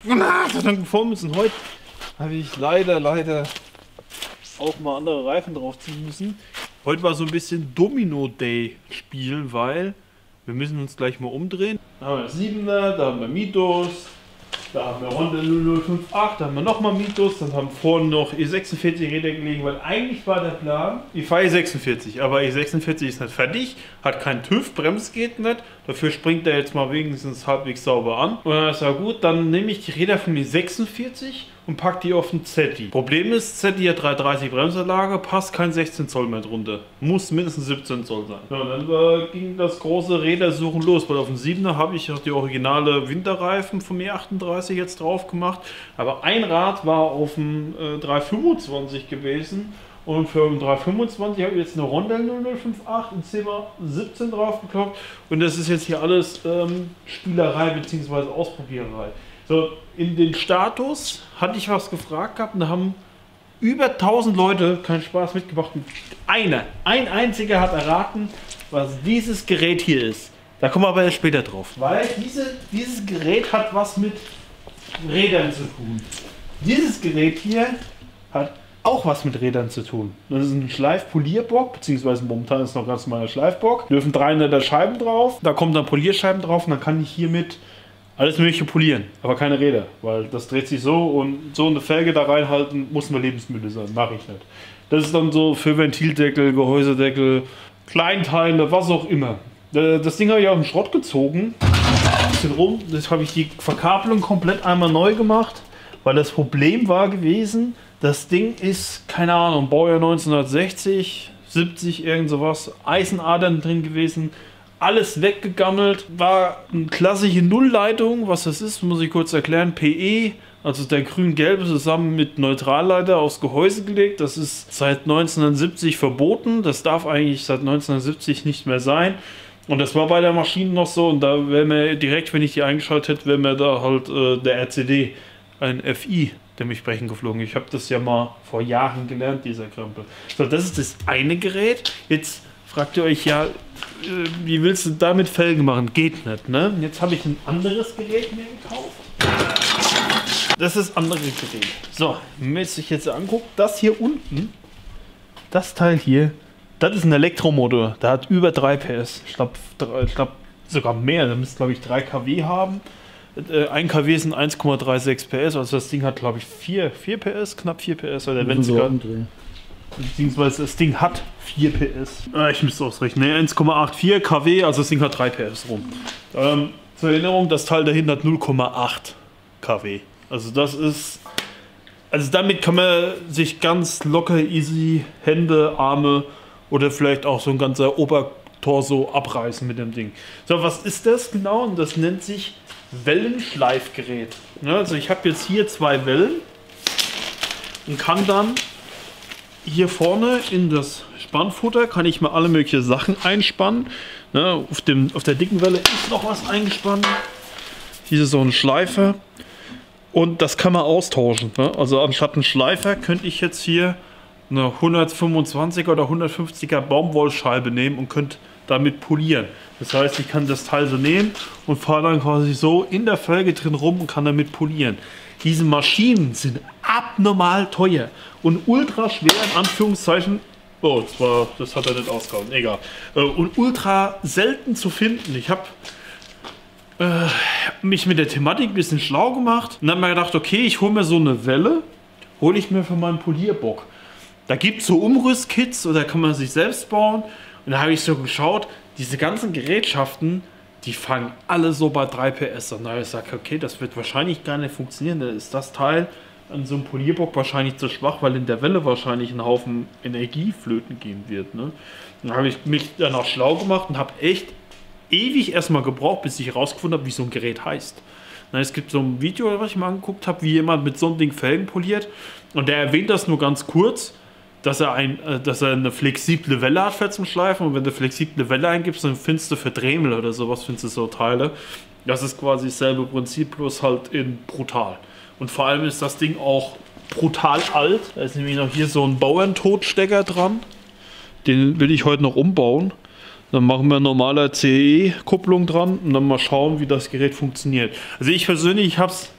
Verdammt Performance und heute habe ich leider, leider auch mal andere Reifen draufziehen müssen. Heute war so ein bisschen Domino Day spielen, weil wir müssen uns gleich mal umdrehen. Da haben wir 7er, da haben wir Mitos, da haben wir Ronde 0058, da haben wir nochmal Mitos, dann haben vorne noch E46 Räder gelegen, weil eigentlich war der Plan, ich fahre E46, aber E46 ist nicht fertig, hat keinen TÜV, Brems geht nicht, dafür springt er jetzt mal wenigstens halbwegs sauber an. Und dann ist ja gut, dann nehme ich die Räder von E46 und pack die auf den Zetti. Problem ist, Zetti hat 330 Bremsanlage, passt kein 16 Zoll mehr drunter. Muss mindestens 17 Zoll sein. Ja, und dann äh, ging das große Rädersuchen los, weil auf dem 7er habe ich die originale Winterreifen vom E38 jetzt drauf gemacht. Aber ein Rad war auf dem äh, 325 gewesen. Und für den 325 habe ich jetzt eine Rondell 0058 in Zimmer 17 draufgekloppt. Und das ist jetzt hier alles ähm, Spielerei bzw. Ausprobiererei. So, in den Status hatte ich was gefragt gehabt und da haben über 1000 Leute keinen Spaß mitgebracht. Einer, ein einziger hat erraten, was dieses Gerät hier ist. Da kommen wir aber erst später drauf. Weil diese, dieses Gerät hat was mit Rädern zu tun. Dieses Gerät hier hat auch was mit Rädern zu tun. Das ist ein Schleifpolierbock, beziehungsweise momentan ist noch ganz normaler Schleifbock. Dürfen 300er Scheiben drauf, da kommen dann Polierscheiben drauf und dann kann ich hiermit alles mögliche polieren, aber keine Räder, weil das dreht sich so und so eine Felge da reinhalten muss nur Lebensmittel sein, mache ich nicht. Das ist dann so für Ventildeckel, Gehäusedeckel, Kleinteile, was auch immer. Das Ding habe ich auf den Schrott gezogen, bisschen rum, das habe ich die Verkabelung komplett einmal neu gemacht, weil das Problem war gewesen, das Ding ist, keine Ahnung, Baujahr 1960, 70, irgend sowas, Eisenadern drin gewesen, alles weggegammelt, war eine klassische Nullleitung. Was das ist, muss ich kurz erklären. PE, also der grün-gelbe zusammen mit Neutralleiter aufs Gehäuse gelegt. Das ist seit 1970 verboten. Das darf eigentlich seit 1970 nicht mehr sein. Und das war bei der Maschine noch so. Und da wäre mir direkt, wenn ich die eingeschaltet hätte, wäre mir da halt äh, der RCD, ein FI, dementsprechend geflogen. Ich habe das ja mal vor Jahren gelernt, dieser Krempel. So, das ist das eine Gerät. Jetzt fragt ihr euch ja, äh, wie willst du damit Felgen machen? Geht nicht, ne? Jetzt habe ich ein anderes Gerät mir gekauft. Das ist andere Gerät. So, wenn sich jetzt anguckt, das hier unten, das Teil hier, das ist ein Elektromotor. Der hat über 3 PS. Ich glaube glaub, sogar mehr. Der müsste, glaube ich, 3 kW haben. 1 äh, kW sind 1,36 PS. Also das Ding hat, glaube ich, 4, 4 PS, knapp 4 PS. Oder wenn sogar, Beziehungsweise das Ding hat 4 PS. Äh, ich müsste ausrechnen. Ne, 1,84 kW, also das Ding hat 3 PS rum. Ähm, zur Erinnerung, das Teil dahinter hat 0,8 kW. Also das ist. Also damit kann man sich ganz locker, easy Hände, Arme oder vielleicht auch so ein ganzer Obertorso abreißen mit dem Ding. So, was ist das genau? Und das nennt sich Wellenschleifgerät. Also ich habe jetzt hier zwei Wellen und kann dann hier vorne in das Spannfutter kann ich mal alle möglichen Sachen einspannen. Ne, auf, dem, auf der dicken Welle ist noch was eingespannt. Hier ist so ein Schleifer. Und das kann man austauschen. Ne? Also anstatt einen Schleifer könnte ich jetzt hier eine 125er oder 150er Baumwollscheibe nehmen und könnte damit polieren. Das heißt, ich kann das Teil so nehmen und fahre dann quasi so in der Felge drin rum und kann damit polieren. Diese Maschinen sind abnormal teuer und ultra schwer, in Anführungszeichen. Oh, das, war, das hat er nicht ausgehauen, egal. Äh, und ultra selten zu finden. Ich habe äh, mich mit der Thematik ein bisschen schlau gemacht und dann mir gedacht, okay, ich hole mir so eine Welle, hole ich mir für meinen Polierbock. Da gibt es so Umrüstkits oder kann man sich selbst bauen. Und da habe ich so geschaut, diese ganzen Gerätschaften, die fangen alle so bei 3 PS an. Da habe ich gesagt, okay, das wird wahrscheinlich gar nicht funktionieren. Da ist das Teil an so einem Polierbock wahrscheinlich zu schwach, weil in der Welle wahrscheinlich ein Haufen Energie flöten gehen wird. Ne? Dann habe ich mich danach schlau gemacht und habe echt ewig erstmal gebraucht, bis ich herausgefunden habe, wie so ein Gerät heißt. Na, es gibt so ein Video, was ich mal angeguckt habe, wie jemand mit so einem Ding Felgen poliert. Und der erwähnt das nur ganz kurz, dass er, ein, äh, dass er eine flexible Welle hat für zum Schleifen. Und wenn du flexible Welle eingibst, dann findest du für Dremel oder sowas, findest du so Teile. Das ist quasi dasselbe Prinzip, bloß halt in brutal. Und vor allem ist das Ding auch brutal alt. Da ist nämlich noch hier so ein Bauerntotstecker dran. Den will ich heute noch umbauen. Dann machen wir normale CE-Kupplung dran und dann mal schauen, wie das Gerät funktioniert. Also ich persönlich habe es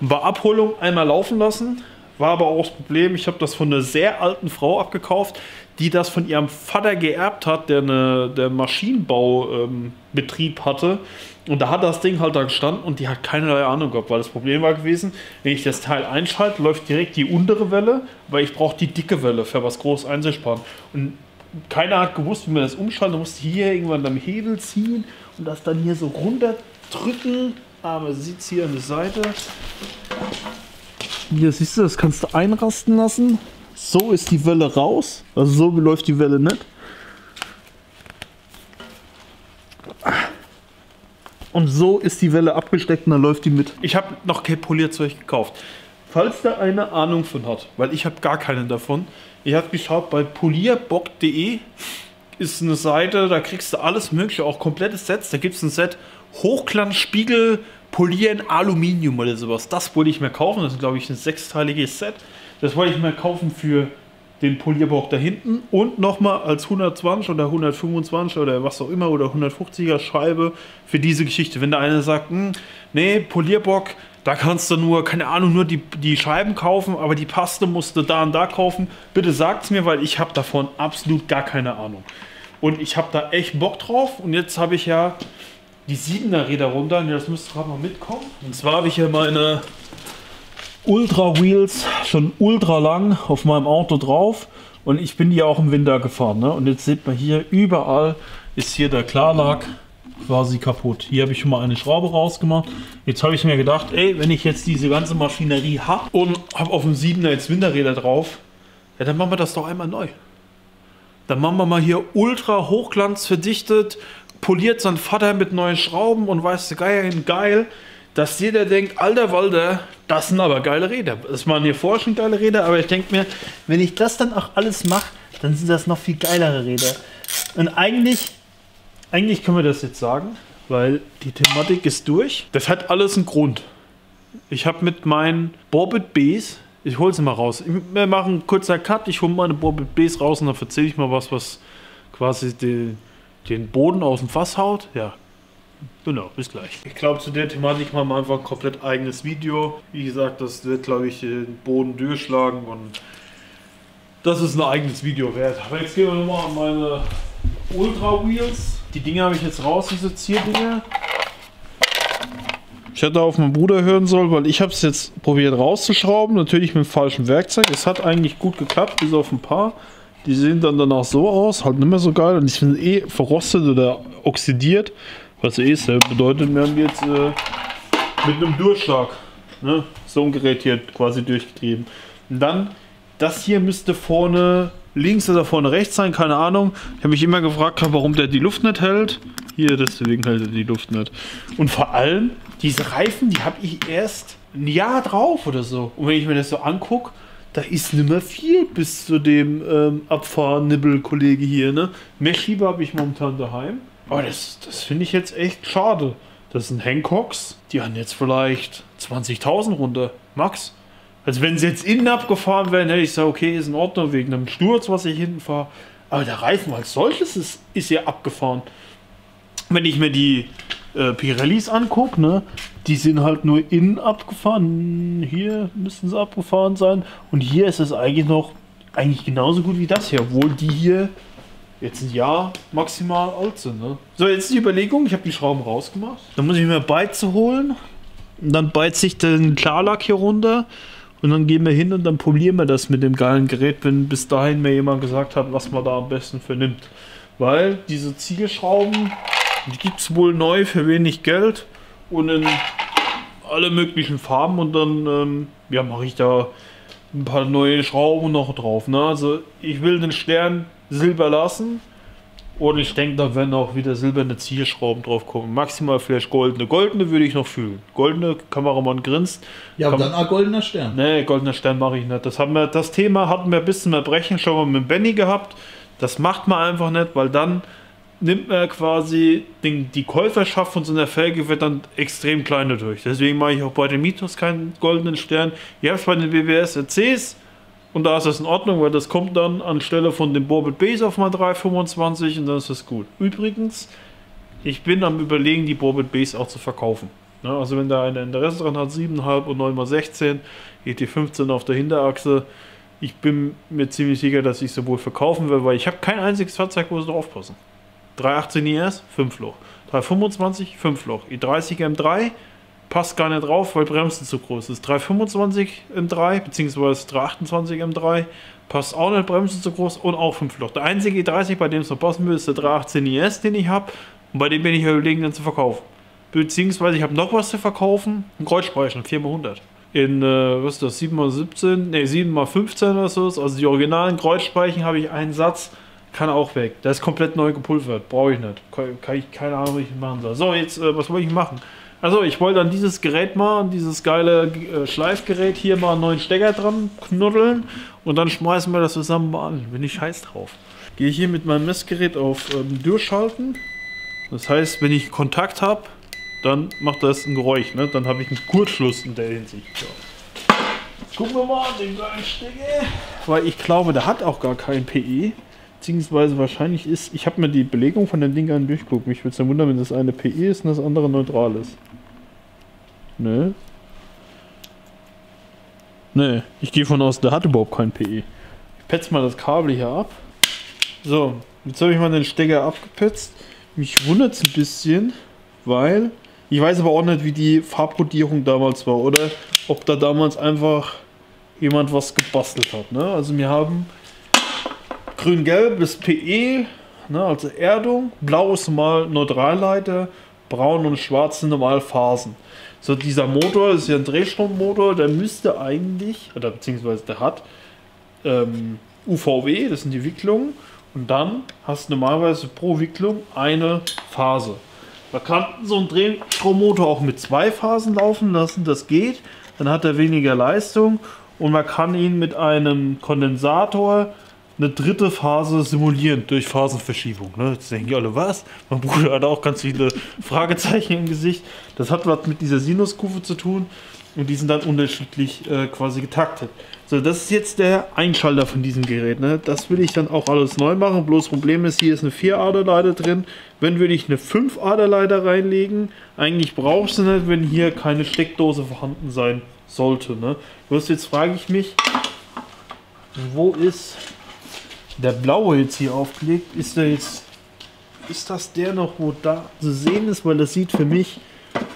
Bei Abholung einmal laufen lassen. War aber auch das Problem, ich habe das von einer sehr alten Frau abgekauft, die das von ihrem Vater geerbt hat, der eine der Maschinenbaubetrieb ähm, hatte. Und da hat das Ding halt da gestanden und die hat keinerlei Ahnung gehabt, weil das Problem war gewesen, wenn ich das Teil einschalte, läuft direkt die untere Welle, weil ich brauche die dicke Welle für was groß einzusparen. Und keiner hat gewusst, wie man das umschaltet. Man musste hier irgendwann am Hebel ziehen und das dann hier so runterdrücken. Aber sieht hier an der Seite. Hier siehst du, das kannst du einrasten lassen. So ist die Welle raus. Also so läuft die Welle nicht. Und so ist die Welle abgesteckt und dann läuft die mit. Ich habe noch kein Polierzeug gekauft. Falls da eine Ahnung von hat, weil ich habe gar keine davon. Ich habe geschaut bei polierbock.de ist eine Seite, da kriegst du alles mögliche, auch komplettes Sets. Da gibt es ein Set Hochglanzspiegel Polieren Aluminium oder sowas. Das wollte ich mir kaufen. Das ist, glaube ich, ein sechsteiliges Set. Das wollte ich mir kaufen für den Polierbock da hinten und nochmal als 120 oder 125 oder was auch immer oder 150er Scheibe für diese Geschichte. Wenn da einer sagt, hm, nee, Polierbock, da kannst du nur, keine Ahnung, nur die, die Scheiben kaufen, aber die Paste musst du da und da kaufen. Bitte sagt es mir, weil ich habe davon absolut gar keine Ahnung. Und ich habe da echt Bock drauf. Und jetzt habe ich ja die 7er Räder runter. das müsste gerade mal mitkommen. Und zwar habe ich hier meine Ultra Wheels schon ultra lang auf meinem Auto drauf. Und ich bin die auch im Winter gefahren. Ne? Und jetzt sieht man hier, überall ist hier der Klarlack quasi kaputt. Hier habe ich schon mal eine Schraube rausgemacht. Jetzt habe ich mir gedacht, ey, wenn ich jetzt diese ganze Maschinerie habe und habe auf dem 7er jetzt Winterräder drauf, ja, dann machen wir das doch einmal neu. Dann machen wir mal hier ultra Hochglanz verdichtet, poliert sein Vater mit neuen Schrauben und weißt du, geil, geil, dass jeder denkt, alter Walder, das sind aber geile Räder. Das waren hier vorher schon geile Räder, aber ich denke mir, wenn ich das dann auch alles mache, dann sind das noch viel geilere Räder. Und eigentlich eigentlich können wir das jetzt sagen, weil die Thematik ist durch. Das hat alles einen Grund. Ich habe mit meinen Borbit Bs, ich hole sie mal raus. Wir machen einen kurzen Cut, ich hole meine Borbit Bs raus und dann erzähle ich mal was, was quasi den, den Boden aus dem Fass haut. Ja, Genau, bis gleich. Ich glaube, zu der Thematik machen wir einfach ein komplett eigenes Video. Wie gesagt, das wird, glaube ich, den Boden durchschlagen und das ist ein eigenes Video wert. Aber jetzt gehen wir nochmal an meine Ultra Wheels. Die Dinge habe ich jetzt raus, diese Zierdinger. Ich hätte auf meinen Bruder hören sollen, weil ich habe es jetzt probiert rauszuschrauben. Natürlich mit dem falschen Werkzeug. Es hat eigentlich gut geklappt, bis auf ein paar. Die sehen dann danach so aus, halt nicht mehr so geil. Und die sind eh verrostet oder oxidiert. Was ist, bedeutet, wir haben jetzt äh, mit einem Durchschlag ne, so ein Gerät hier quasi durchgetrieben. Und dann, das hier müsste vorne links oder vorne rechts sein, keine Ahnung. Ich habe mich immer gefragt, warum der die Luft nicht hält. Hier, deswegen hält er die Luft nicht. Und vor allem, diese Reifen, die habe ich erst ein Jahr drauf oder so. Und wenn ich mir das so angucke, da ist nicht mehr viel bis zu dem ähm, Abfahrnibbel-Kollege hier. Ne? Mehr Schieber habe ich momentan daheim. Aber das, das finde ich jetzt echt schade. Das sind Hancocks, die haben jetzt vielleicht 20.000 runter. Max. Also wenn sie jetzt innen abgefahren wären, hätte ich gesagt, okay, ist in Ordnung, wegen einem Sturz, was ich hinten fahre. Aber der Reifen als solches ist, ist ja abgefahren. Wenn ich mir die äh, Pirellis angucke, ne, die sind halt nur innen abgefahren. Hier müssten sie abgefahren sein. Und hier ist es eigentlich noch eigentlich genauso gut wie das hier, obwohl die hier jetzt ein Jahr maximal alt sind. Ne? So, jetzt die Überlegung, ich habe die Schrauben rausgemacht. Dann muss ich mir Beize holen. Und dann beizt sich den Klarlack hier runter. Und dann gehen wir hin und dann polieren wir das mit dem geilen Gerät, wenn bis dahin mir jemand gesagt hat, was man da am besten für nimmt. Weil diese Zielschrauben, die gibt es wohl neu für wenig Geld und in alle möglichen Farben und dann ähm, ja, mache ich da ein paar neue Schrauben noch drauf. Ne? Also ich will den Stern Silber lassen, und ich denke, da werden auch wieder silberne Zielschrauben drauf kommen. Maximal vielleicht goldene. Goldene würde ich noch fühlen. Goldene, Kameramann grinst. Ja, aber dann ein goldener Stern. Nee, goldener Stern mache ich nicht. Das, haben wir, das Thema hatten wir ein bisschen mehr Brechen schon mal mit Benny gehabt. Das macht man einfach nicht, weil dann nimmt man quasi den, die Käuferschaft von so einer Felge wird dann extrem kleiner durch. Deswegen mache ich auch bei den Mitos keinen goldenen Stern. Ihr habt es bei den BBS RCs und da ist das in Ordnung, weil das kommt dann anstelle von dem Borbet Base auf mal 325 und dann ist das gut. Übrigens, ich bin am überlegen, die Borbet Base auch zu verkaufen. Ne? Also wenn da einer Interesse dran hat, 7,5 und 9x16, GT15 auf der Hinterachse. Ich bin mir ziemlich sicher, dass ich sowohl verkaufen will, weil ich habe kein einziges Fahrzeug, wo sie drauf passen. 318 IS, 5 Loch. 325, 5 Loch. i30 M3 passt gar nicht drauf, weil Bremsen zu groß ist. 325 M3 bzw. 328 M3 passt auch nicht, Bremsen zu groß und auch 5 Loch. Der einzige i30, bei dem es noch passen würde, ist der 318 IS, den ich habe. Und bei dem bin ich überlegen, den zu verkaufen. Beziehungsweise ich habe noch was zu verkaufen, ein Kreuzspeicher, 4x100 in, äh, was ist das, 7x17, ne, 7x15 oder so. Also die originalen Kreuzspeichen habe ich einen Satz, kann auch weg. Der ist komplett neu gepulvert, brauche ich nicht. Kann, kann, ich keine Ahnung, wie ich machen soll. So, jetzt, äh, was wollte ich machen? Also, ich wollte an dieses Gerät mal, dieses geile äh, Schleifgerät hier mal einen neuen Stecker dran knuddeln und dann schmeißen wir das zusammen mal an. Bin ich scheiß drauf. Gehe hier mit meinem Messgerät auf ähm, Durchschalten. Das heißt, wenn ich Kontakt habe, dann macht das ein Geräusch. Ne? Dann habe ich einen Kurzschluss in der Hinsicht. Ja. Gucken wir mal den geilen Stecker. Weil ich glaube, der hat auch gar kein PE. Beziehungsweise wahrscheinlich ist. Ich habe mir die Belegung von den Dingern durchguckt. Mich würde es ja wundern, wenn das eine PE ist und das andere neutral ist. Ne? Ne, ich gehe von aus, der hat überhaupt kein PE. Ich petze mal das Kabel hier ab. So, jetzt habe ich mal den Stecker abgepetzt. Mich wundert es ein bisschen, weil ich weiß aber auch nicht, wie die Farbkodierung damals war oder ob da damals einfach jemand was gebastelt hat. Ne? Also wir haben grün-gelb ist PE, ne, also Erdung, blau ist normal Neutralleiter, braun und schwarz sind normal Phasen. So dieser Motor ist ja ein Drehstrommotor, der müsste eigentlich, oder beziehungsweise der hat ähm, UVW, das sind die Wicklungen, und dann hast du normalerweise pro Wicklung eine Phase. Man kann so einen Drehstrommotor auch mit zwei Phasen laufen lassen, das geht. Dann hat er weniger Leistung und man kann ihn mit einem Kondensator eine dritte Phase simulieren durch Phasenverschiebung. Ne? Jetzt denken die alle, was? Mein Bruder hat auch ganz viele Fragezeichen im Gesicht. Das hat was mit dieser Sinuskurve zu tun und die sind dann unterschiedlich äh, quasi getaktet. So, das ist jetzt der Einschalter von diesem Gerät. Ne? Das will ich dann auch alles neu machen. Bloß Problem ist, hier ist eine 4-Aderleiter drin. Wenn würde ich eine 5-Aderleiter reinlegen, eigentlich brauchst du nicht, wenn hier keine Steckdose vorhanden sein sollte. Ne? Bloß jetzt frage ich mich, wo ist der blaue jetzt hier aufgelegt? Ist der jetzt, ist das der noch, wo da zu sehen ist? Weil das sieht für mich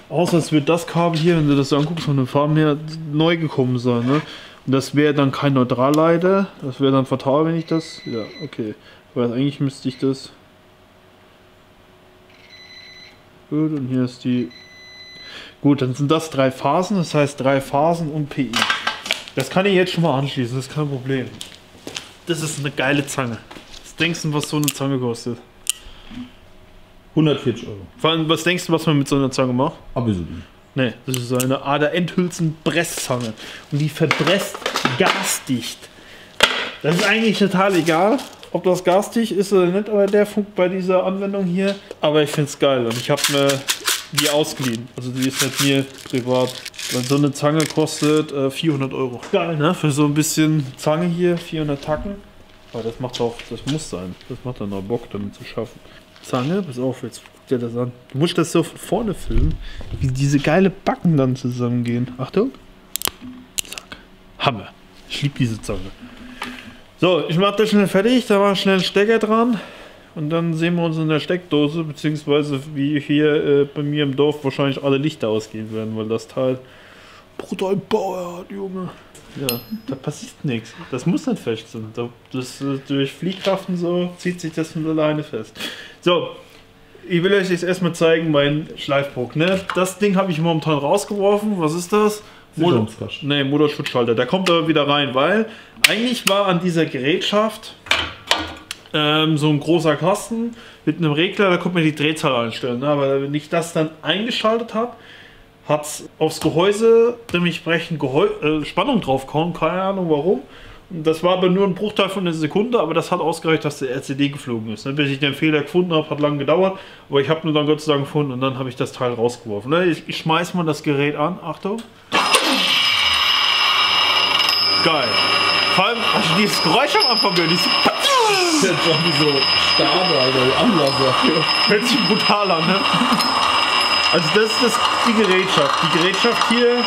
aus, als würde das Kabel hier, wenn du das anguckst, von den Farben her neu gekommen sein. Ne? Und das wäre dann kein Neutralleiter. Das wäre dann fatal, wenn ich das. Ja, okay. Weil eigentlich müsste ich das. Gut, und hier ist die. Gut, dann sind das drei Phasen, das heißt drei Phasen und PI. Das kann ich jetzt schon mal anschließen, das ist kein Problem. Das ist eine geile Zange. Was denkst du, was so eine Zange kostet? 140 Euro. Vor allem, was denkst du, was man mit so einer Zange macht? Abisolin. Nee, das ist so eine Ader-Enthülsen-Presszange. Und die verpresst gasdicht. Das ist eigentlich total egal, ob das gasdicht ist oder nicht, aber der Funk bei dieser Anwendung hier. Aber ich finde es geil und ich habe mir die ausgeliehen. Also die ist nicht mir privat. Weil so eine Zange kostet äh, 400 Euro. Geil, ne? Für so ein bisschen Zange hier, 400 Tacken. Aber das macht auch, das muss sein. Das macht dann auch Bock, damit zu schaffen. Zange, pass auf, jetzt guck dir das an. Du musst das so von vorne filmen, wie diese geile Backen dann zusammengehen. Achtung. Zack. Hammer. Ich liebe diese Zange. So, ich mach das schnell fertig. Da war schnell ein Stecker dran. Und dann sehen wir uns in der Steckdose, beziehungsweise wie hier äh, bei mir im Dorf wahrscheinlich alle Lichter ausgehen werden, weil das Teil brutal Bauer hat, Junge. Ja, da passiert nichts. Das muss nicht fest sein. Das, äh, durch Fliehkraft und so zieht sich das von alleine fest. So, ich will euch jetzt erstmal zeigen, mein Schleifbruch. Ne? Das Ding habe ich momentan rausgeworfen. Was ist das? Motor, nee, Motorschutzschalter. Der kommt aber wieder rein, weil eigentlich war an dieser Gerätschaft ähm, so ein großer Kasten mit einem Regler, da konnte man die Drehzahl einstellen. Ne? Aber wenn ich das dann eingeschaltet habe, hat es aufs Gehäuse dementsprechend Gehäu äh, Spannung drauf gehauen, keine Ahnung warum. Das war aber nur ein Bruchteil von einer Sekunde, aber das hat ausgereicht, dass der RCD geflogen ist. Ne? Bis ich den Fehler gefunden habe, hat lange gedauert, aber ich habe nur dann Gott sei Dank gefunden und dann habe ich das Teil rausgeworfen. Ne? Ich, ich schmeiß mal das Gerät an, Achtung. Geil. Vor allem, du dieses Geräusch am Anfang gehört? Dieses Das ist doch wie so Stade, Alter, Anlasser. Hört sich brutal an, ne? Also das ist das, die Gerätschaft. Die Gerätschaft hier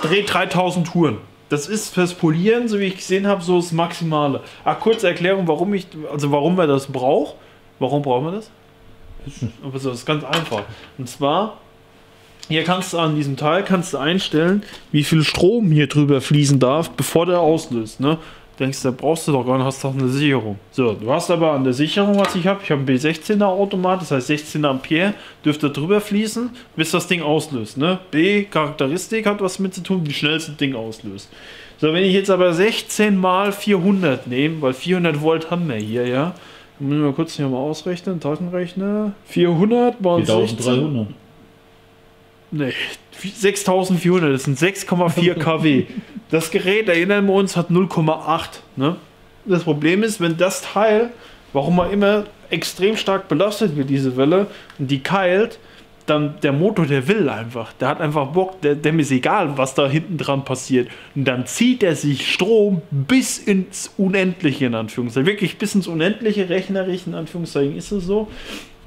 dreht 3000 Touren. Das ist fürs Polieren, so wie ich gesehen habe, so das Maximale. Ach, kurze Erklärung, warum ich, also warum wir das brauchen. Warum brauchen wir das? Aber so, das ist ganz einfach. Und zwar, hier kannst du an diesem Teil kannst du einstellen, wie viel Strom hier drüber fließen darf, bevor der auslöst. Ne? Denkst du, da brauchst du doch gar nicht, hast doch eine Sicherung. So, du hast aber an der Sicherung, was ich habe, ich habe einen B16er Automat, das heißt 16 Ampere dürfte drüber fließen, bis das Ding auslöst. Ne? B, Charakteristik hat was mit zu tun, wie schnell das Ding auslöst. So, wenn ich jetzt aber 16 mal 400 nehme, weil 400 Volt haben wir hier, ja, müssen wir kurz hier mal ausrechnen, Taschenrechner. 400 mal 16. 4300. Nee, 6400, das sind 6,4 kW. Das Gerät, erinnern wir uns, hat 0,8. Ne? Das Problem ist, wenn das Teil, warum er immer extrem stark belastet wird, diese Welle, und die keilt, dann der Motor, der will einfach. Der hat einfach Bock, der, dem ist egal, was da hinten dran passiert. Und dann zieht er sich Strom bis ins Unendliche, in Anführungszeichen. Wirklich bis ins Unendliche, rechnerisch, in Anführungszeichen ist es so.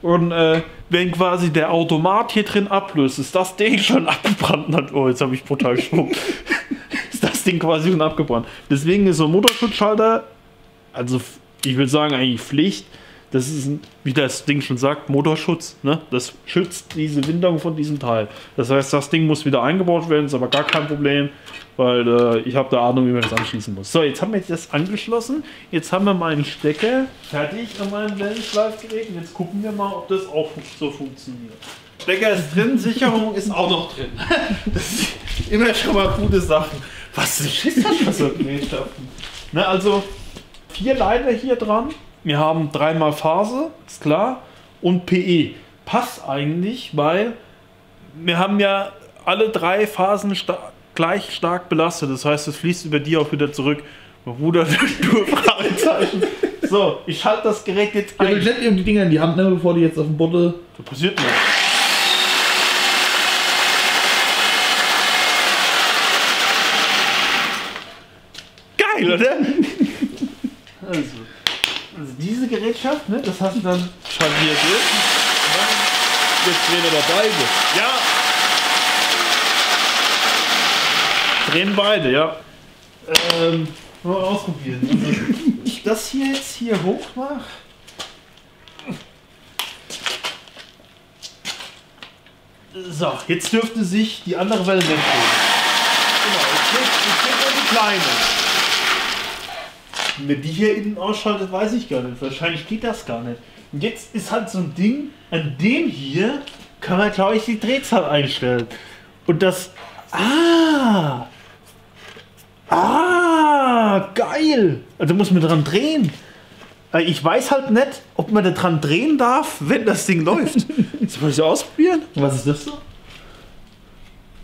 Und äh, wenn quasi der Automat hier drin ablöst, ist das Ding schon abgebrannt. Hat. Oh, jetzt habe ich brutal geschwupp. ist das Ding quasi schon abgebrannt. Deswegen ist so ein Motorschutzschalter, also ich würde sagen eigentlich Pflicht. Das ist, ein, wie das Ding schon sagt, Motorschutz. Ne? Das schützt diese Windung von diesem Teil. Das heißt, das Ding muss wieder eingebaut werden, ist aber gar kein Problem, weil äh, ich habe da Ahnung, wie man das anschließen muss. So, jetzt haben wir das angeschlossen. Jetzt haben wir meinen Stecker fertig an meinem Wellenschleifgerät. Und jetzt gucken wir mal, ob das auch so funktioniert. Stecker ist drin, Sicherung ist auch noch drin. Das ist immer schon mal gute Sachen. Was ist das für so Gerätschaften? Ne, also vier Leiter hier dran. Wir haben dreimal Phase, ist klar, und PE. Passt eigentlich, weil wir haben ja alle drei Phasen sta gleich stark belastet. Das heißt, es fließt über die auch wieder zurück. Bruder, du Fragezeichen. So, ich schalte das Gerät jetzt Ja, du ein. schlepp ihm die Dinger in die Hand, ne, bevor die jetzt auf dem Boden. Das passiert nicht. Geil, oder? Also diese Gerätschaft, ne, das hast du dann scharniert. Jetzt dreht er beide. Ja. Drehen beide, ja. Ähm, mal ausprobieren. Also, ich das hier jetzt hier hoch mache. So, jetzt dürfte sich die andere Welle wegdrehen. Genau, jetzt geht, jetzt geht nur die kleine. Wenn die hier innen ausschaltet, weiß ich gar nicht. Wahrscheinlich geht das gar nicht. Und jetzt ist halt so ein Ding, an dem hier kann man, glaube ich, die Drehzahl einstellen. Und das. Ah! Ah! Geil! Also muss man dran drehen. Äh, Ich weiß halt nicht, ob man da dran drehen darf, wenn das Ding läuft. Soll ich das ausprobieren? Was ist das so?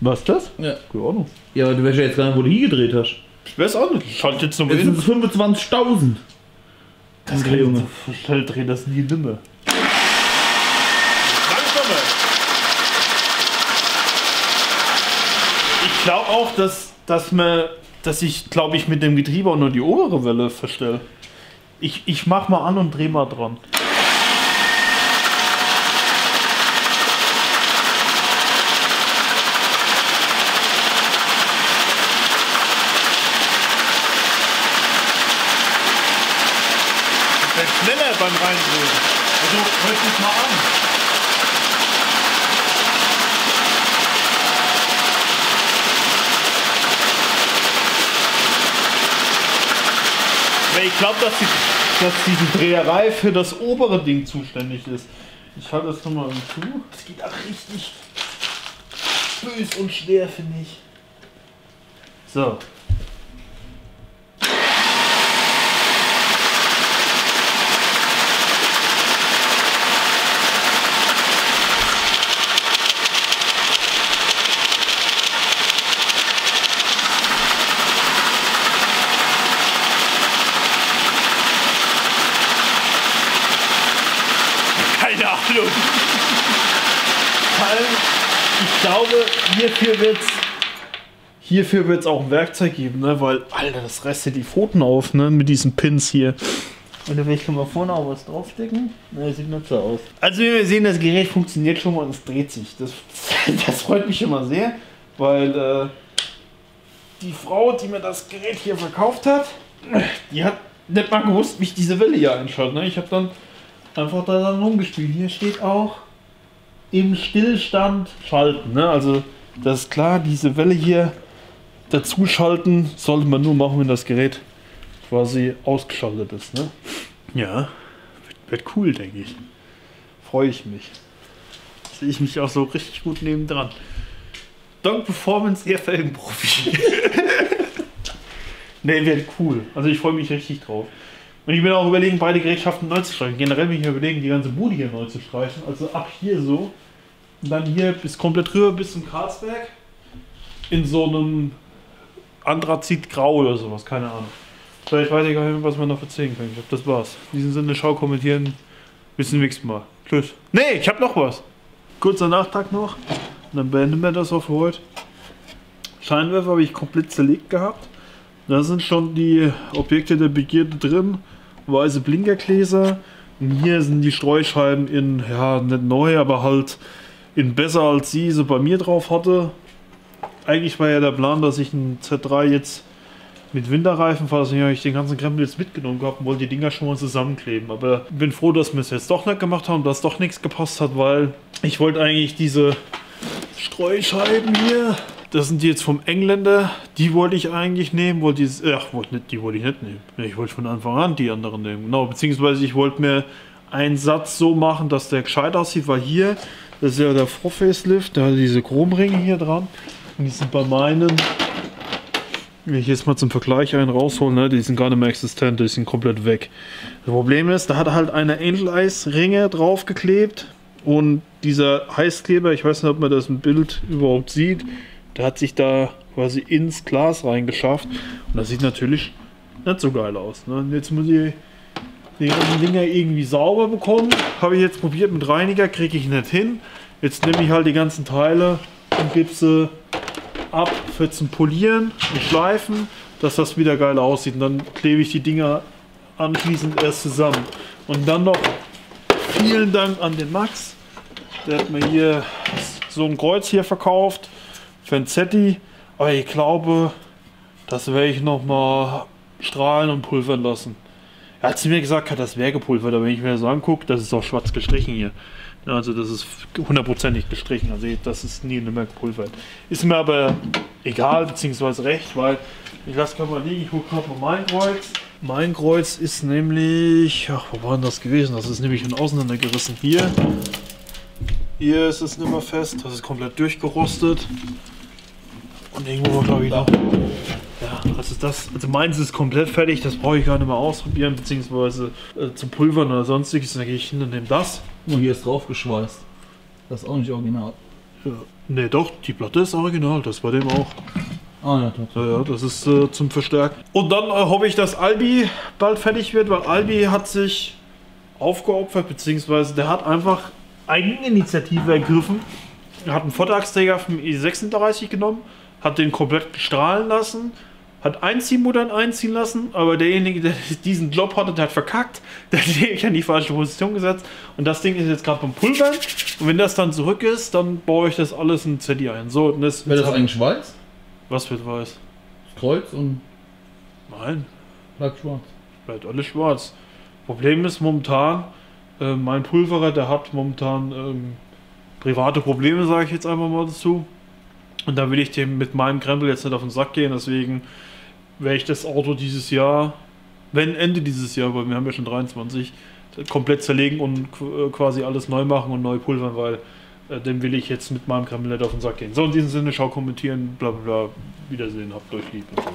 Was ist das? Ja. Keine Ahnung. Ja, aber du weißt ja jetzt gar nicht, wo du hingedreht hast. Ich weiß auch nicht. Ich schalte jetzt Jetzt sind hin. es 25.000. Das Okay, Junge. So schnell drehen das nie nimmer. Ich glaube auch, dass, dass, man, dass ich, glaube ich, mit dem Getriebe auch nur die obere Welle verstelle. Ich, ich mach mal an und dreh mal dran. Ich werd schneller beim Reindrehen. Also, hört sich mal an. Weil ich glaube, dass, die- dass diese Dreherei für das obere Ding zuständig ist. Ich halte das nochmal zu. Das geht auch richtig bös und schwer, finde ich. So. Keine Ahnung. Vor allem, ich glaube, hierfür wird's hierfür wird's auch ein Werkzeug geben, ne? Weil, Alter, das restet die Pfoten auf, ne? Mit diesen Pins hier. Oder vielleicht kann man vorne auch was draufstecken. Ne, sieht nicht so aus. Also wie wir sehen, das Gerät funktioniert schon mal und es dreht sich. Das, das freut mich schon mal sehr, weil äh, die Frau, die mir das Gerät hier verkauft hat, die hat nicht mal gewusst, wie ich diese Welle hier einschalte. Ne? Ich habe dann einfach da dann rumgespielt. Hier steht auch im Stillstand schalten. Ne? Also das ist klar, diese Welle hier dazu schalten sollte man nur machen, wenn das Gerät quasi ausgeschaltet ist. Ne? Ja, wird, wird cool, denke ich. Freue ich mich. Sehe ich mich auch so richtig gut nebendran. Dank Performance eher Felgenprofi. ne, wird cool. Also ich freue mich richtig drauf. Und ich bin auch überlegen, beide Gerätschaften neu zu streichen. Generell bin ich überlegen, die ganze Bude hier neu zu streichen. Also ab hier so. Und dann hier bis komplett rüber bis zum Karlsberg. In so einem Anthrazit-Grau oder sowas, keine Ahnung. Vielleicht weiß ich gar nicht, was man noch erzählen kann. Ich glaube, das war's. In diesem Sinne, schau, kommentieren. Bis zum nächsten Mal. Tschüss. Nee, ich habe noch was. Kurzer Nachtrag noch. Und dann beenden wir das für heute. Scheinwerfer habe ich komplett zerlegt gehabt. Da sind schon die Objekte der Begierde drin. Weiße Blinkergläser. Und hier sind die Streuscheiben in, ja, nicht neu, aber halt in besser als sie so bei mir drauf hatte. Eigentlich war ja der Plan, dass ich einen Z3 jetzt mit Winterreifen fahre. Deswegen habe ich den ganzen Krempel jetzt mitgenommen gehabt und wollte die Dinger schon mal zusammenkleben. Aber bin froh, dass wir es jetzt doch nicht gemacht haben, dass doch nichts gepasst hat, weil ich wollte eigentlich diese Streuscheiben hier das sind die jetzt vom Engländer. Die wollte ich eigentlich nehmen. Wollte die, ach, wollte nicht, die wollte ich nicht nehmen. Ich wollte von Anfang an die anderen nehmen. Genau, beziehungsweise ich wollte mir einen Satz so machen, dass der gescheit aussieht, weil hier, das ist ja der Vor-Facelift, da hat diese Chromringe hier dran. Und die sind bei meinen, wenn ich jetzt mal zum Vergleich einen raushole, ne, die sind gar nicht mehr existent, die sind komplett weg. Das Problem ist, da hat halt eine Angel Eyes Ringe draufgeklebt und dieser Heißkleber, ich weiß nicht, ob man das im Bild überhaupt sieht, der hat sich da quasi ins Glas reingeschafft. Und das sieht natürlich nicht so geil aus. Ne? Und jetzt muss ich die ganzen Dinger irgendwie sauber bekommen. Habe ich jetzt probiert mit Reiniger, kriege ich nicht hin. Jetzt nehme ich halt die ganzen Teile und gebe sie ab für zum Polieren und Schleifen, dass das wieder geil aussieht. Und dann klebe ich die Dinger anschließend erst zusammen. Und dann noch vielen Dank an den Max. Der hat mir hier so ein Kreuz hier verkauft. Fenzetti, aber ich glaube, das werde ich noch mal strahlen und pulvern lassen. Er hat zu mir gesagt, das wäre gepulvert, aber wenn ich mir das so angucke, das ist auch schwarz gestrichen hier. Also das ist hundertprozentig gestrichen, also das ist nie mehr gepulvert. Ist mir aber egal, beziehungsweise recht, weil ich lasse gerade mal liegen, ich gucke gerade mal mein Kreuz. Mein Kreuz ist nämlich, ach, wo war denn das gewesen? Das ist nämlich schon auseinandergerissen. Hier, hier ist es nicht mehr fest, das ist komplett durchgerostet. Und irgendwo glaube ich noch. Also das, also meins ist komplett fertig, das brauche ich gar nicht mehr ausprobieren, beziehungsweise äh, zum Pulvern oder sonstiges. Dann gehe ich hin und nehme das. Und hier ist drauf geschweißt. Das ist auch nicht original. Ja. Ne, doch, die Platte ist original, das war dem auch. Ah ja, doch. Ja, ja, das ist äh, zum Verstärken. Und dann äh, hoffe ich, dass Albi bald fertig wird, weil Albi hat sich aufgeopfert, beziehungsweise der hat einfach Eigeninitiative ergriffen. Er hat einen Vortragsträger vom E36 genommen, hat den komplett strahlen lassen, hat Einziehmuttern einziehen lassen, aber derjenige, der diesen Job hatte, der hat verkackt, der hat sich an die falsche Position gesetzt und das Ding ist jetzt gerade beim Pulvern und wenn das dann zurück ist, dann baue ich das alles in ZD ein. So, und das, Wäre das eigentlich weiß? was wird weiß? Das Kreuz und Nein, bleibt schwarz. bleibt alles schwarz. Problem ist momentan, äh, mein Pulverer, der hat momentan ähm, private Probleme, sage ich jetzt einfach mal dazu. Und da will ich dem mit meinem Krempel jetzt nicht auf den Sack gehen, deswegen werde ich das Auto dieses Jahr, wenn Ende dieses Jahr, weil wir haben ja schon 23, komplett zerlegen und äh, quasi alles neu machen und neu pulvern, weil äh, dem will ich jetzt mit meinem Krempel nicht auf den Sack gehen. So, in diesem Sinne, schau, kommentieren, bla bla bla, Wiedersehen, habt euch lieb und so.